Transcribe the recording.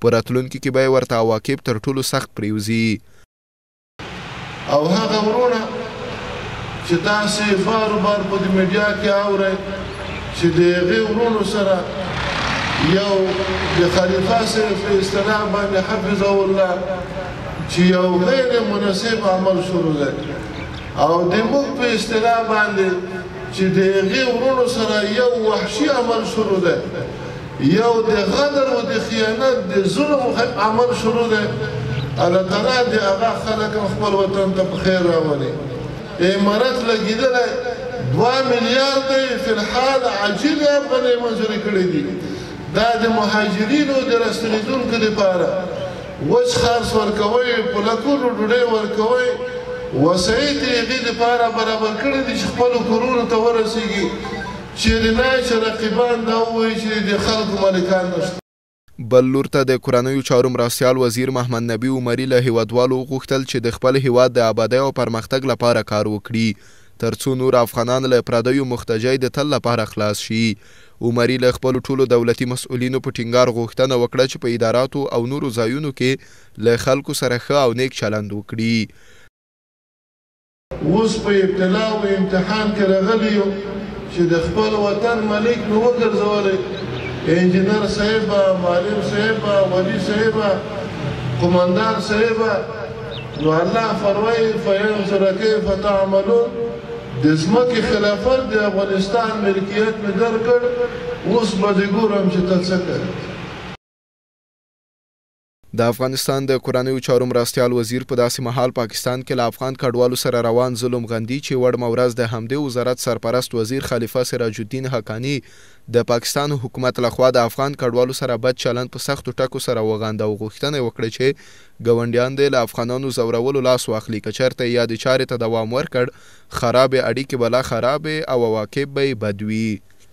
په راتلونکي کې به یې ورته عواقب تر ټولو سخت پرېوځي. او هغه وروڼه چې تاسې بار بار په دې میډیا کې اورئ چې د هغې وروڼو سره یو د خلیفه صیب په اصطلاح باندې حفظه الله چې یو غیر مناسب عمل شروع دی او د موږ په اصطلاح باندې چې د هغې وروڼو سره یو وحشي عمل شروع دی یو د غدر او د خیانت د ظلم عمل شروع دی الله تعالی دې هغه خلک هم خپل وطن ته په خیر راولي امارت لګېدلی دوه میلیارده یې فلحال عاجلې افغانۍ منظورې کړې دي دا د مهاجرینو د راستنېدونکو لپاره وچ خرڅ ورکوي په لکونو ډوډۍ ورکوي وسایط یې هغې لپاره برابر کړي دي چې خپلو کورونو ته ورسېږي چیری نه یی چه رقیبان دا ووایی چه د خلکو ملکان نشته. بل لور ته د کورنیو چارو مرستیال وزیر محمد نبي عمري له هېوادوالو وغوښتل چې د خپل هېواد د ابادۍ او پرمختګ لپاره کار وکړي ترڅو نور افغانان له پردیو مختجۍ د تل لپاره خلاص شي. عمري له خپلو ټولو دولتي مسؤلینو په ټینګار غوښتنه وکړه چې په اداراتو او نورو ځایونو کې له خلکو سره ښه او نیک چلند وکړي. اوس په ابتلا او امتحان کې راغلی یو چې د خپل وطن ملک نو وګرځولی انجینر صاحب معلم صاحب ولی صاحب قومندان صاحب نو الله فرمایي فینظر کیف تعملون د ځمکې خلافت د افغانستان ملکیت مې درکړ اوس به دې ګورم چې ته څه کوې د افغانستان د کورنیو چارو مرستیال وزیر په داسې مهال پاکستان کې له افغان کډوالو سره روان ظلم غندي چې وړمه ورځ د همدې وزارت سرپرست وزیر خلیفه سراج الدین حقاني د پاکستان حکومت له خوا د افغان کډوالو سره بد چلند په سختو ټکو سره وغنده او غوښتنه یې وکړه چې ګاونډیان دې له افغانانو ځورولو لاس واخلي که چېرته یې یادې چارې ته دوام ورکړ خرابې اړیکې به لا خرابې او عواقب به یې بد وي.